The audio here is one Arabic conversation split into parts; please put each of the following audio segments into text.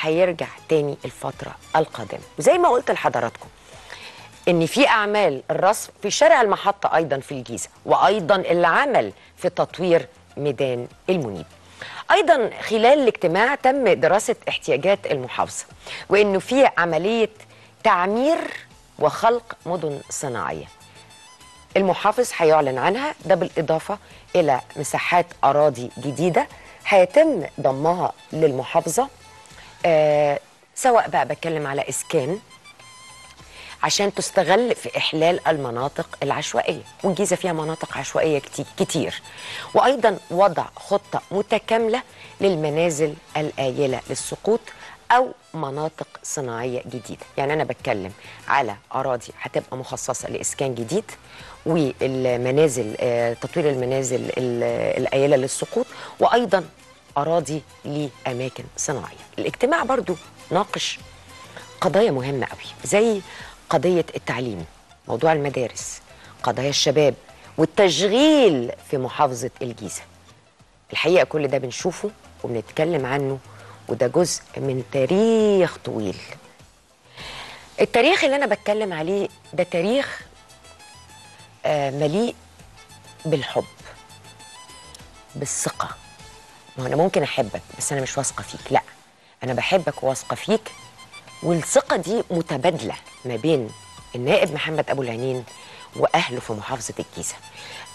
هيرجع تاني الفترة القادمة. وزي ما قلت لحضراتكم إن في أعمال الرصف في شارع المحطة أيضا في الجيزة وأيضا العمل في تطوير ميدان المنيب. أيضا خلال الاجتماع تم دراسة احتياجات المحافظة وإنه في عملية تعمير وخلق مدن صناعية. المحافظ هيعلن عنها ده بالإضافة إلى مساحات أراضي جديدة هيتم ضمها للمحافظة. آه سواء بقى بتكلم على إسكان عشان تستغل في إحلال المناطق العشوائية والجيزة فيها مناطق عشوائية كتي- كتير. وأيضا وضع خطة متكاملة للمنازل الآيلة للسقوط أو مناطق صناعية جديدة. يعني أنا بتكلم على أراضي هتبقى مخصصة لإسكان جديد والمنازل آه، تطوير المنازل ال- الآيلة للسقوط وأيضا أراضي لأماكن صناعية. الاجتماع برضو ناقش قضايا مهمة قوي زي قضية التعليم موضوع المدارس قضايا الشباب والتشغيل في محافظة الجيزة. الحقيقة كل ده بنشوفه وبنتكلم عنه وده جزء من تاريخ طويل. التاريخ اللي أنا بتكلم عليه ده تاريخ آه، مليء بالحب بالثقة. ما أنا ممكن أحبك بس أنا مش واثقة فيك لأ. أنا بحبك وواثقة فيك والثقة دي متبادلة ما بين النائب محمد أبو العنين وأهله في محافظة الجيزة.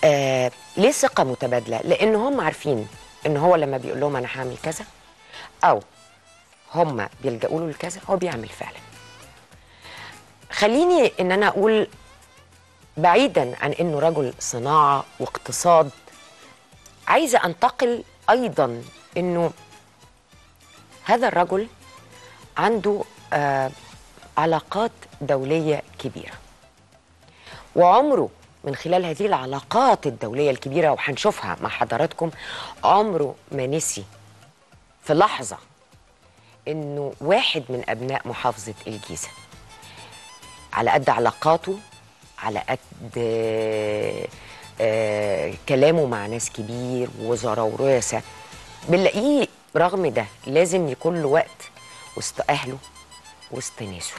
آه ليه ثقة متبادلة؟ لأن هم عارفين إن هو لما بيقول لهم أنا هعمل كذا أو هم بيلجأوا له لكذا هو بيعمل فعلا. خليني إن أنا أقول بعيدا عن إنه رجل صناعة واقتصاد عايزة أنتقل أيضا إنه هذا الرجل عنده آه علاقات دولية كبيرة. وعمره من خلال هذه العلاقات الدولية الكبيرة وهنشوفها مع حضراتكم عمره ما نسي في لحظة إنه واحد من أبناء محافظة الجيزة على قد علاقاته على قد آه، كلامه مع ناس كبير ووزراء ورؤساء بنلاقيه رغم ده لازم يكون له وقت وسط أهله وسط ناسه.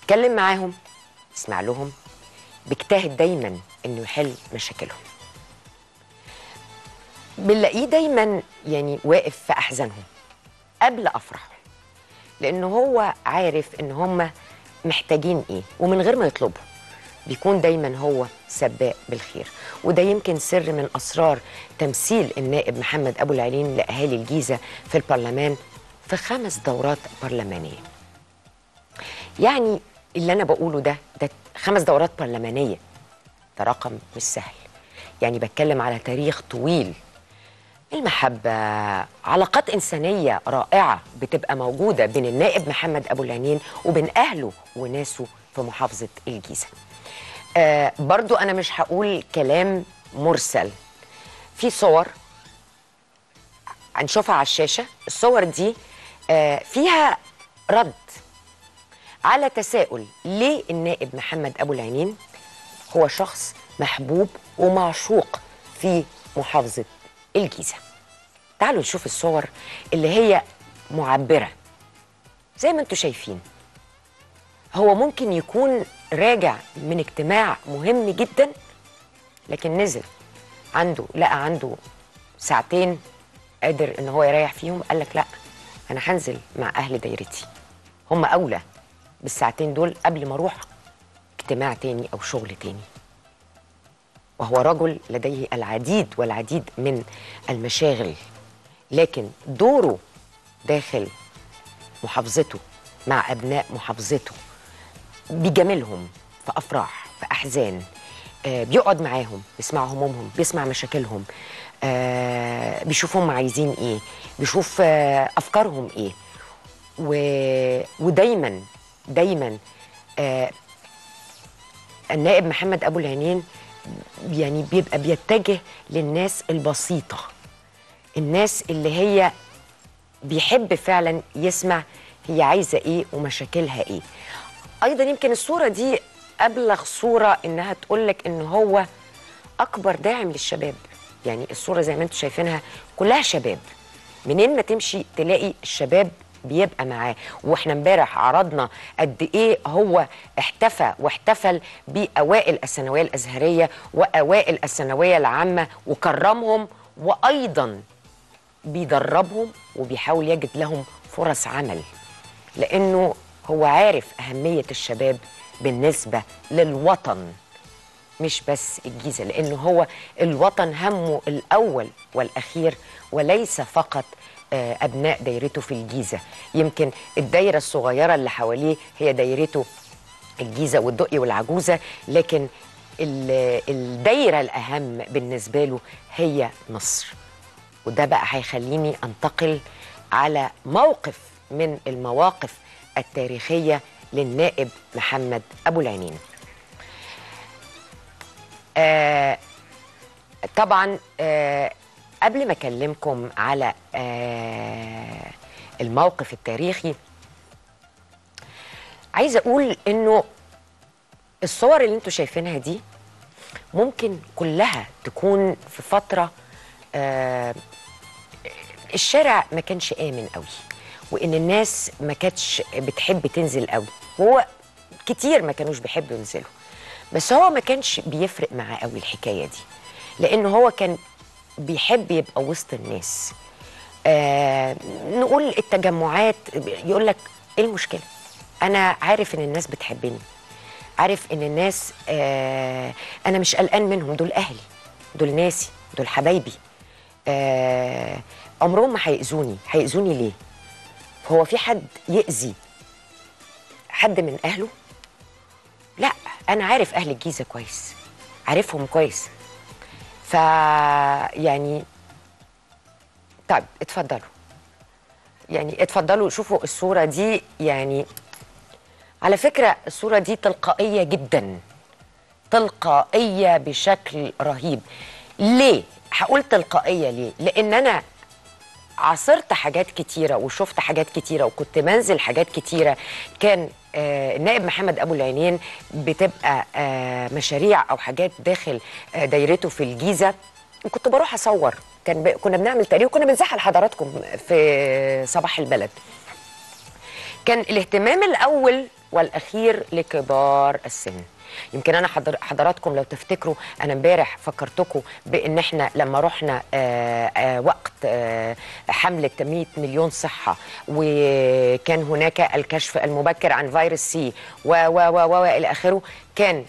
بيتكلم معاهم يسمع لهم بيجتهد دايما إنه يحل مشاكلهم. بنلاقيه دايما يعني واقف في أحزانهم قبل أفراحهم لأن هو عارف إن هم محتاجين إيه ومن غير ما يطلبوا بيكون دايما هو سباق بالخير. وده يمكن سر من أسرار تمثيل النائب محمد أبو العلين لأهالي الجيزة في البرلمان في خمس دورات برلمانية. يعني اللي أنا بقوله ده ده خمس دورات برلمانية. ده رقم مش سهل. يعني بتكلم على تاريخ طويل. المحبة علاقات إنسانية رائعة بتبقى موجودة بين النائب محمد أبو العنين وبين أهله وناسه في محافظة الجيزة. آه برضو أنا مش هقول كلام مرسل. في صور هنشوفها على الشاشة. الصور دي آه فيها رد على تساؤل ليه النائب محمد أبو العنين هو شخص محبوب ومعشوق في محافظة الجيزة. تعالوا نشوف الصور اللي هي معبرة. زي ما أنتم شايفين. هو ممكن يكون راجع من اجتماع مهم جدا لكن نزل عنده لقى عنده ساعتين قادر إن هو يريح فيهم قال لك لأ أنا هنزل مع أهل دايرتي. هم أولى بالساعتين دول قبل ما أروح اجتماع تاني أو شغل تاني. وهو رجل لديه العديد والعديد من المشاغل لكن دوره داخل محافظته مع أبناء محافظته. بيجاملهم في أفراح في أحزان آه بيقعد معاهم بيسمع همومهم بيسمع مشاكلهم آه بيشوف هم عايزين إيه بيشوف آه أفكارهم إيه. و... ودايما دايما النائب محمد أبو العنين يعني بيبقى بيتجه للناس البسيطة الناس اللي هي بيحب فعلا يسمع هي عايزة إيه ومشاكلها إيه. أيضا يمكن الصورة دي أبلغ صورة إنها تقول لك إن هو أكبر داعم للشباب. يعني الصورة زي ما أنتم شايفينها كلها شباب. منين ما تمشي تلاقي الشباب بيبقى معاه. وإحنا امبارح عرضنا قد إيه هو احتفى واحتفل بأوائل الثانوية الأزهرية وأوائل الثانوية العامة وكرمهم وأيضا بيدربهم وبيحاول يجد لهم فرص عمل. لأنه هو عارف أهمية الشباب بالنسبة للوطن مش بس الجيزة لأنه هو الوطن همه الأول والأخير وليس فقط آه، أبناء دايرته في الجيزة. يمكن الدايرة الصغيرة اللي حواليه هي دايرته الجيزة والدقي والعجوزة لكن ال- الدايرة الأهم بالنسبة له هي مصر. وده بقى هيخليني أنتقل على موقف من المواقف التاريخية للنائب محمد أبو العينين آه طبعا آه قبل ما أكلمكم على آه الموقف التاريخي عايزه أقول إنه الصور اللي أنتوا شايفينها دي ممكن كلها تكون في فترة آه الشارع ما كانش آمن قوي. وإن الناس ما كانتش بتحب تنزل قوي. وهو كتير ما كانوش بيحبوا ينزلوا. بس هو ما كانش بيفرق معاه قوي الحكاية دي. لأنه هو كان بيحب يبقى وسط الناس. آه نقول التجمعات يقول لك إيه المشكلة؟ أنا عارف إن الناس بتحبني. عارف إن الناس آه أنا مش قلقان منهم. دول أهلي دول ناسي دول حبايبي. آه عمرهم ما هيأذوني. هيأذوني ليه؟ هو في حد يأذي حد من أهله؟ لا أنا عارف أهل الجيزة كويس عارفهم كويس. ف يعني طيب اتفضلوا. يعني اتفضلوا شوفوا الصورة دي يعني على فكرة الصورة دي تلقائية جدا تلقائية بشكل رهيب. ليه؟ هقول تلقائية ليه؟ لأن أنا عاصرت حاجات كتيرة وشفت حاجات كتيرة وكنت منزل حاجات كتيرة. كان آه النائب محمد أبو العينين بتبقى آه مشاريع أو حاجات داخل آه دايرته في الجيزة. وكنت بروح أصور. كان ب... كنا بنعمل تقرير وكنا بنزعل حضراتكم في صباح البلد. كان الاهتمام الأول والأخير لكبار السن. يمكن أنا حضر حضراتكم لو تفتكروا أنا امبارح فكرتكم بإن إحنا لما رحنا آآ آآ وقت آآ حملة 100 مليون صحة وكان هناك الكشف المبكر عن فيروس سي و و و و إلى آخره كان